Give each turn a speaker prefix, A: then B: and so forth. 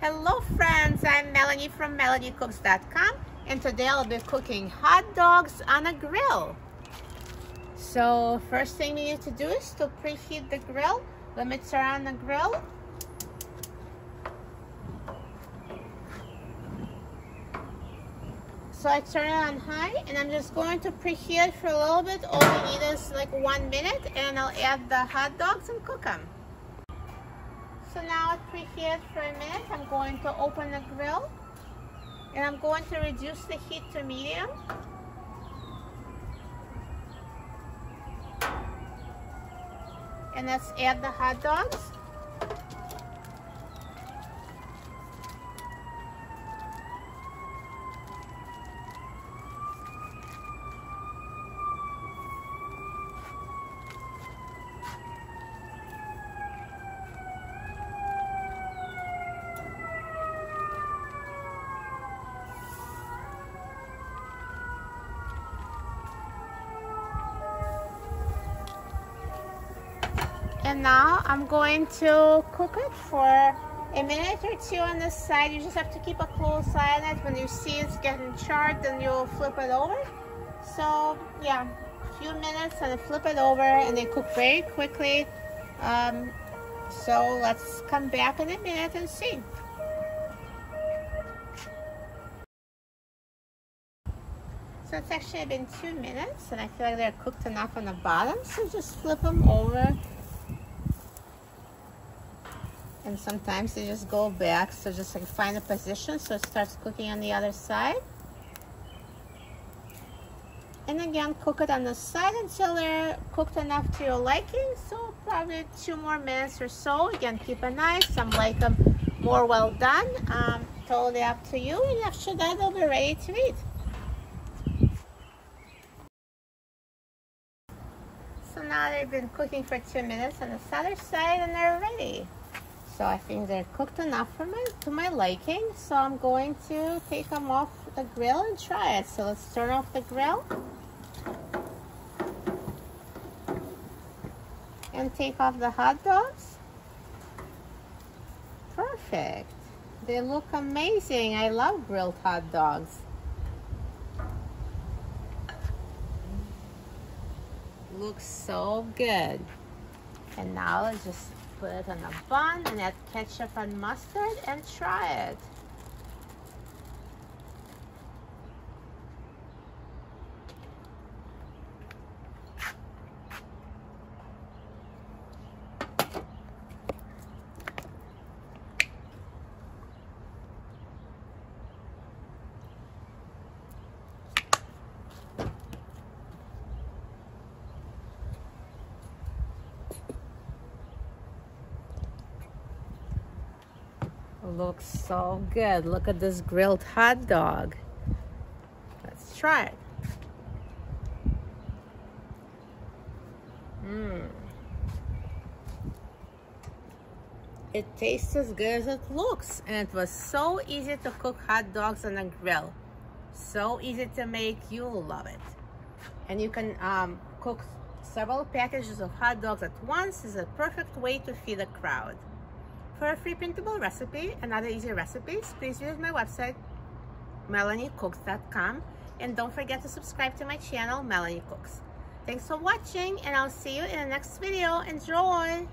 A: Hello friends, I'm Melanie from melaniecooks.com and today I'll be cooking hot dogs on a grill. So first thing we need to do is to preheat the grill. Let me turn on the grill. So I turn it on high and I'm just going to preheat for a little bit. All we need is like one minute and I'll add the hot dogs and cook them. So now it's preheated for a minute. I'm going to open the grill and I'm going to reduce the heat to medium. And let's add the hot dogs. And now I'm going to cook it for a minute or two on the side. You just have to keep a close eye on it. When you see it's getting charred, then you'll flip it over. So yeah, a few minutes and flip it over and they cook very quickly. Um, so let's come back in a minute and see. So it's actually been two minutes and I feel like they're cooked enough on the bottom. So just flip them over and sometimes you just go back so just like find a position so it starts cooking on the other side. And again cook it on the side until they're cooked enough to your liking so probably two more minutes or so. Again keep an eye some like them more well done. Um, totally up to you and after that they'll be ready to eat. So now they've been cooking for two minutes on the other side and they're ready so I think they're cooked enough for my to my liking. So I'm going to take them off the grill and try it. So let's turn off the grill. And take off the hot dogs. Perfect. They look amazing. I love grilled hot dogs. Looks so good. And now let's just put it on a bun and add ketchup and mustard and try it. Looks so good. Look at this grilled hot dog. Let's try it. Mmm. It tastes as good as it looks. And it was so easy to cook hot dogs on a grill. So easy to make, you'll love it. And you can um, cook several packages of hot dogs at once. is a perfect way to feed a crowd. For a free printable recipe and other easy recipes, please visit my website, melaniecooks.com. And don't forget to subscribe to my channel, Melanie Cooks. Thanks for watching, and I'll see you in the next video. Enjoy!